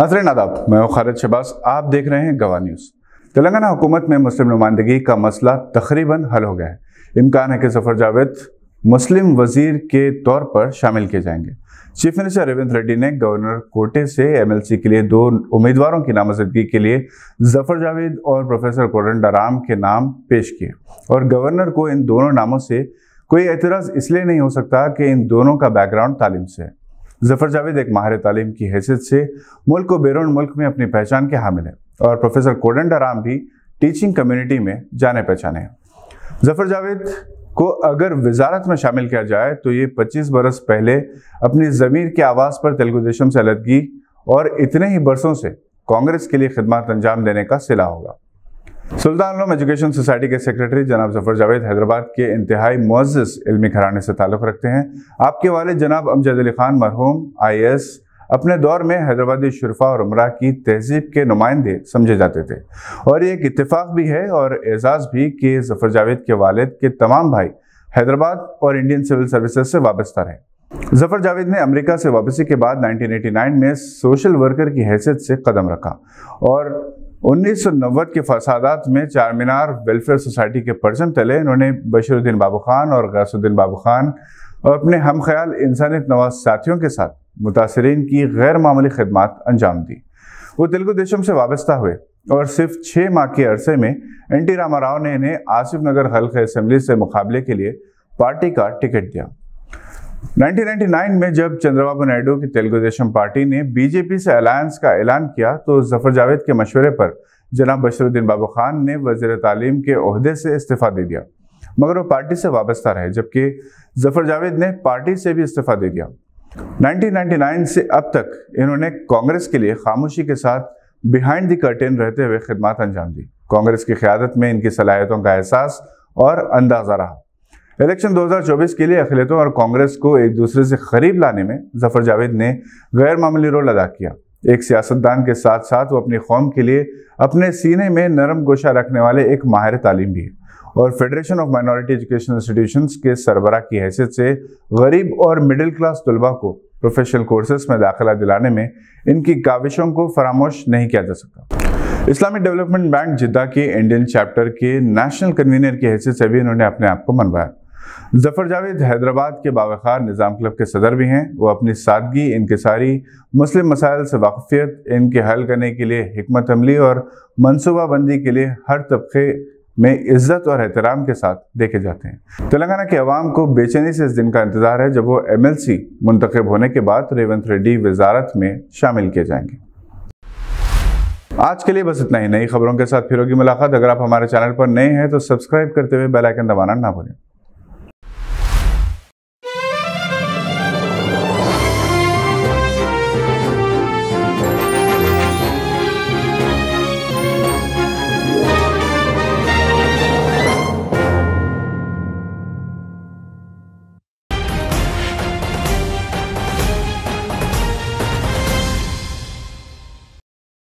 नाजरीन आदाब, मैं खालिद शबाज, आप देख रहे हैं गवा न्यूज़। तेलंगाना हुकूमत में मुस्लिम नुमाइंदगी का मसला तकरीबन हल हो गया है। इम्कान है कि ज़फ़र जावेद मुस्लिम वज़ीर के तौर पर शामिल किए जाएँगे। चीफ मिनिस्टर रेवंत रेड्डी ने गवर्नर कोटे से एमएलसी के लिए दो उम्मीदवारों की नामजदगी के लिए ज़फ़र जावेद और प्रोफेसर कोरंडाराम के नाम पेश किए। और गवर्नर को इन दोनों नामों से कोई एतराज़ इसलिए नहीं हो सकता कि इन दोनों का बैकग्राउंड तालीम से है। ज़फ़र जावेद एक माहिर तालीम की हैसियत से मुल्क व बैरून मुल्क में अपनी पहचान के हामिल है और प्रोफेसर कोडंडाराम भी टीचिंग कम्युनिटी में जाने पहचाने हैं। ज़फ़र जावेद को अगर वजारत में शामिल किया जाए तो ये 25 बरस पहले अपनी ज़मीर के आवाज़ पर तेलुगु देशम से अलगगी और इतने ही बरसों से कांग्रेस के लिए खिदमत अंजाम देने का सिला होगा। सुल्तान एजुकेशन सोसाइटी के सेक्रेटरी जनाब ज़फ़र जावेद हैदराबाद के इंतहाई मुआज़ इल्मी घराने से ताल्लुक़ रखते हैं। आपके वाले जनाब अमजद अली खान मरहूम आई एस अपने दौर में हैदराबादी शरफा और उमरा की तहजीब के नुमाइंदे समझे जाते थे। और ये एक इतफाक़ भी है और एजाज़ भी कि ज़फ़र जावेद के वालिद के तमाम भाई हैदराबाद और इंडियन सिविल सर्विसेज़ से वाबस्ता रहे। ज़फ़र जावेद ने अमेरिका से वापसी के बाद 1989 में सोशल वर्कर की हैसियत से कदम रखा और उन्नीस सौ नब्बे के फसादात में चार मीनार वेलफेयर सोसाइटी के परचम तले। इन्होंने बशरुद्दीन बाबू खान और गैसुद्दीन बाबू खान और अपने हम ख्याल इंसानियत नवाज़ साथियों के साथ मुतासरीन की गैर मामूली खदमात अंजाम दी। वो तेलुगु देशम से वाबस्ता हुए और सिर्फ़ छः माह के अरसे में एन टी रामा राव ने इन्हें आसिफ नगर हल्क असम्बली से मुकाबले के लिए पार्टी का टिकट दिया। 1999 में जब चंद्रबाबू नायडू की तेलुगु देशम पार्टी ने बीजेपी से अलायंस का ऐलान किया तो ज़फ़र जावेद के मशवरे पर जनाब बशरुद्दीन बाबू खान ने वज़ीर तालीम के अहदे से इस्तीफ़ा दे दिया। मगर वो पार्टी से वाबस्ता रहे, जबकि ज़फ़र जावेद ने पार्टी से भी इस्तीफ़ा दे दिया। 1999 से अब तक इन्होंने कांग्रेस के लिए खामोशी के साथ बिहाइंड द कर्टेन रहते हुए खिदमत अंजाम दी। कांग्रेस की क्यादत में इनकी सलाहियतों का एहसास और अंदाज़ा रहा। इलेक्शन 2024 के लिए अखिलतों और कांग्रेस को एक दूसरे से करीब लाने में ज़फ़र जावेद ने गैर मामूली रोल अदा किया। एक सियासतदान के साथ साथ वो अपनी कौम के लिए अपने सीने में नरम गोशा रखने वाले एक माहिर तालीम भी है। और federation of minority education institution के सरबरा की हैसियत से गरीब और मिडिल क्लास तलबा को प्रोफेशनल कोर्सेज में दाखिला दिलाने में इनकी काविशों को फरामोश नहीं किया जा सकता। इस्लामिक डेवलपमेंट बैंक जिद्दा के इंडियन चैप्टर के नेशनल कन्वीनर की हैसियत से भी इन्होंने अपने आप को मनवाया। ज़फ़र जावेद हैदराबाद के बावखार निज़ाम क्लब के सदर भी हैं। वो अपनी सादगी इनकसारी मुस्लिम मसाइल से वाकफियत, इनके हल करने के लिए हमत अमली और मनसूबाबंदी के लिए हर तबके में इज़्ज़त और एहतराम के साथ देखे जाते हैं। तेलंगाना के अवाम को बेचैनी से इस दिन का इंतज़ार है, जब वो एम एल सी मुंतखब होने के बाद रेवंत रेड्डी वजारत में शामिल किए जाएँगे। आज के लिए बस इतना ही। नई खबरों के साथ फिर होगी मुलाकात। अगर आप हमारे चैनल पर नए हैं तो सब्सक्राइब करते हुए बेल आइकन दबाना ना भूलें।